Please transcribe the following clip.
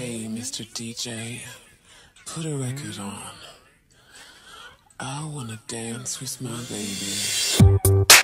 Hey, Mr. DJ, put a record on. I wanna dance with my baby.